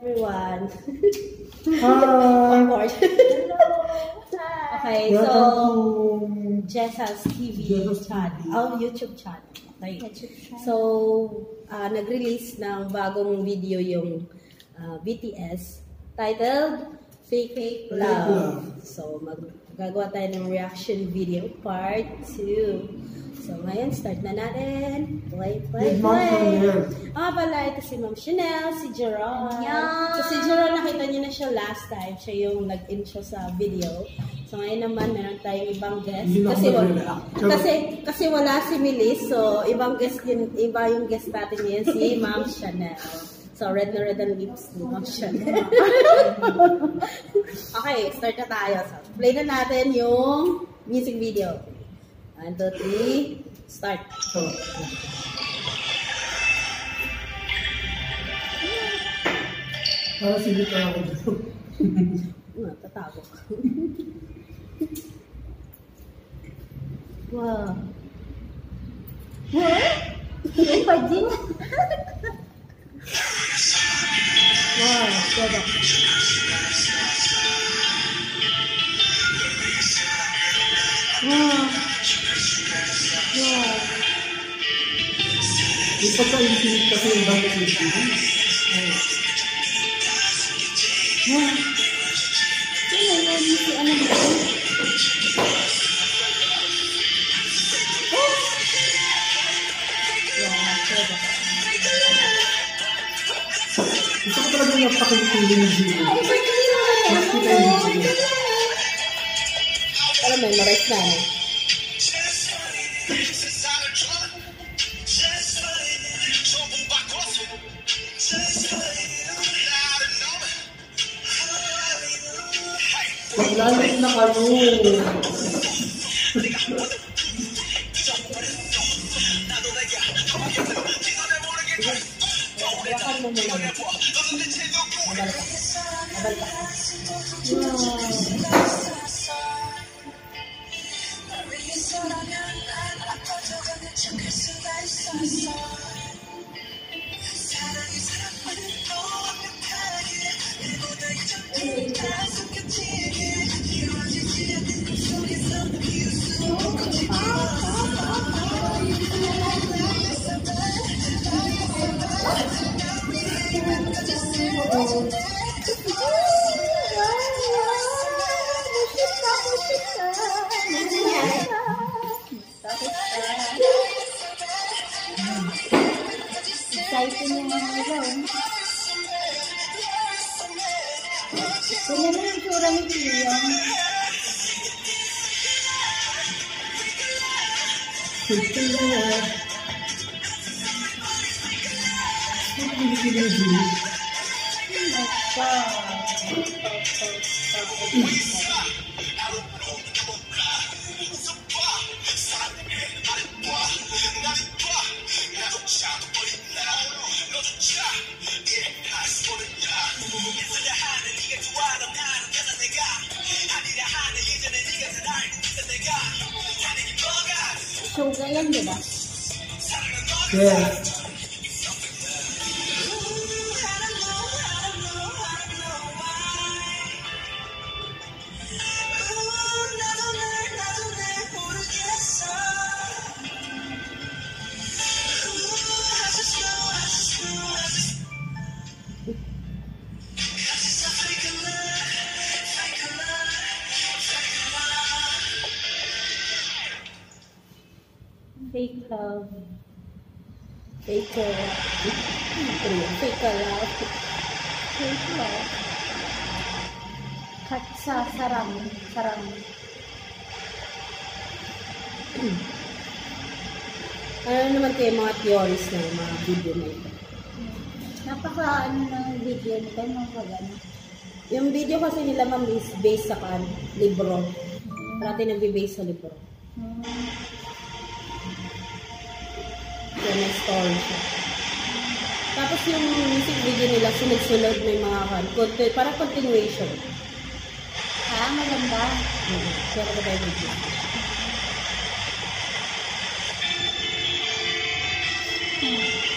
everyone. Hi! Awkward. okay, so Jessa's TV channel. Oh, YouTube channel. Okay. So, ah, nag-release ng bagong video yung ah, BTS titled Fake Love. Love. So, magagawa tayo ng reaction video part 2. So, ngayon, start na natin. Play, play, play. Ah, pala, ito si Ma'am Chanel, si Jerome. So, si Jerome, nakita niyo na siya last time. Siya yung nag-intro sa video. So, ngayon naman, meron tayong ibang guest. Hindi Kasi, wa- nag-react. kasi, kasi wala si Melis. So, ibang guest yun, iba yung guest natin ngayon, si Ma'am Chanel. So, red na red ang lips ni Ma'am Chanel. okay, start na tayo. So, play na natin yung music video. One, two, three, start. So, para silip na ako dito. Ah, tatago ka. wow. What? Yung pa din. Wow, diba? Wow. Yung pagka-infinite kasi yung bakit yung TV. Wow. Sino yun? Si ano ba? Diba? Gusto ko talaga yung pakikilig ng Gino. Hindi mo marais na, no? Maglalit na kayo. Yakan mo muna. Mabal ka. Mabal ka. Exciting yung mga ilaw. Tingnan mo yung tsura ni Tio. Ito na. Ang Yeah. Fake love. Fake love. Fake love. Kat sa sarang. Sarang. Ano naman kayo mga theories ng mga video na ito? Napaka ano ng video nito, mga wala. Yung video kasi nila ma'am is based sa kan, libro. Parati nagbe-base sa libro. Kaya may story siya. Tapos yung music video nila, sunod-sunod may mga kan, conti- parang continuation. Ah, maganda. Mm-hmm. Kaya ko tayo video.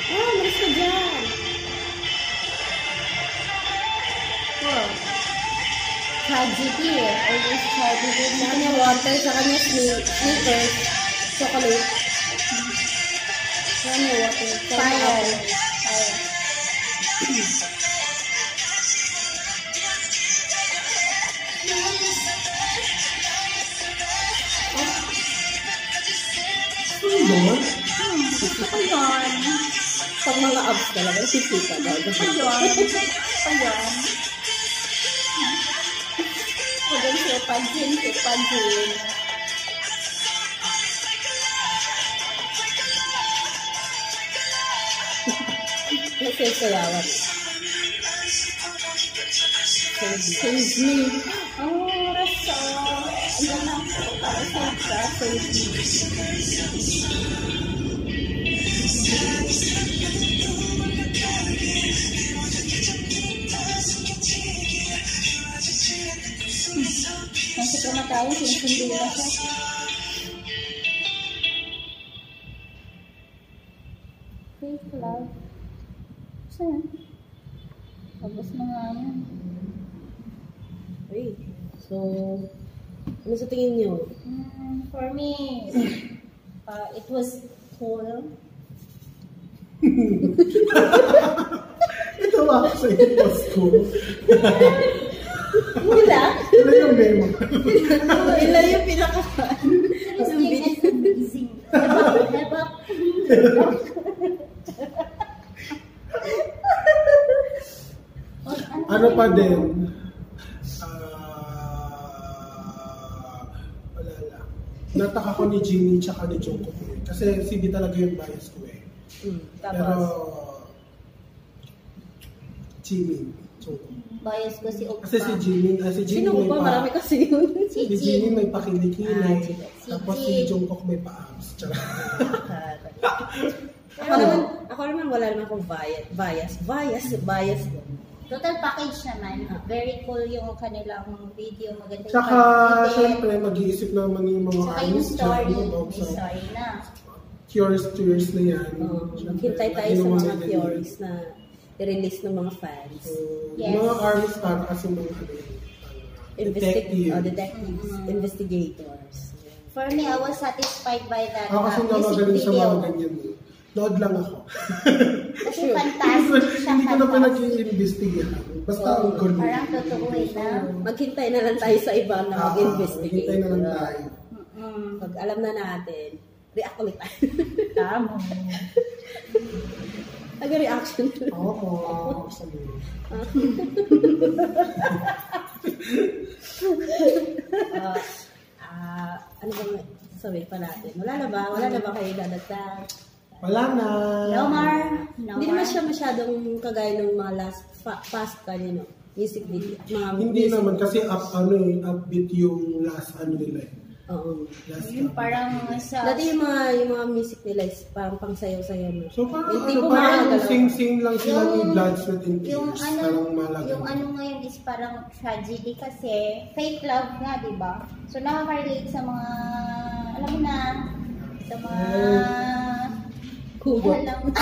Ah, malis ka dyan! tragedy eh. Always tragedy Sa kanya water, sa kanya sne- sneakers, chocolate. Sa kanya water, Fire. Fire. Ano? Gusto ko yun. Pag mga abs talaga, sisita daw. Gusto ko yun. Gusto ko yun. Huwag siya pajin, siya pajin. Kasi sayawan. Save me. Oh. Save me. Nasa kamatayan, sinusundo na siya. Fake love. Saan? Tapos na nga yan. Okay. So, ano sa tingin niyo? Mm, for me, uh, it was cool. Ito ako sa post ko. Wala. Ito yung memo. Wala yung pinaka Interesting and amazing. Diba? Diba? Ano pa din? Ah, wala lang. Nataka ko ni Jimmy tsaka ni Jungkook eh. Kasi si B talaga yung bias ko eh. Pero tapos, Jimmy, Jungkook. Bias ko si Okpa. Kasi si Jimmy, ah, si Jimmy sino ko may ba? pa, Marami kasi yun. Si si Jimmy Jin. may pakilikili. Ah, si- tapos si. Jungkook may pa-abs. Tsaka. ako naman, ako naman wala naman akong bias. Bias. Bias. Bias. Total package naman. Very cool yung kanilang video. Maganda yung Tsaka, syempre, mag-iisip naman yung mga Tsaka yung artists story. May sa story na. cures tours na yan. Uh, Syempre, maghintay tayo sa mga theories na i-release ng mga fans. So, Yes. yung mga artists para kasi mga ano, uh, Investig oh, detectives, Mhm. investigators. For me, I was satisfied by that Ako kasi uh, nga magaling sa mga ganyan Load lang ako. Kasi fantastic siya. Hindi ko na pinag-iimbestigahan. Basta Oo. ang gulo. Parang totoo eh na. Maghintay na lang tayo sa iba na Ah, mag-investigate. Hintay na lang tayo. Pag alam na natin, react ulit tayo. Tama. Nag-reaction. Oo. Ah, ah, ano ba sabi pa natin? Wala na ba? Wala na ba kayo dadagdag? Wala na. No more. No Hindi naman siya masyadong kagaya ng mga last, fa- past kanino, music video. Mga Hindi music- naman kasi up ano eh, upbeat yung last ano nila eh. Oo. Last Yung parang sa... Dati yung mga, yung mga music nila is parang pang sayaw-sayaw na. So parang Hindi ano, parang sing-sing lang sila ni Yung- Blood, Sweat and Tears. yung ano, parang malaga. yung ano ngayon is parang tragedy kasi fake love nga, di ba? So nakaka-relate sa mga, alam mo na, sa mga... Hugot. Alam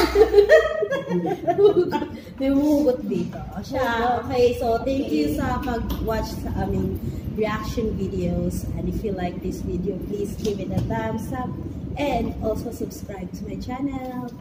May hugot dito. Siya. Okay, so thank you sa pag-watch sa aming reaction videos. And if you like this video, please give it a thumbs up. And also subscribe to my channel.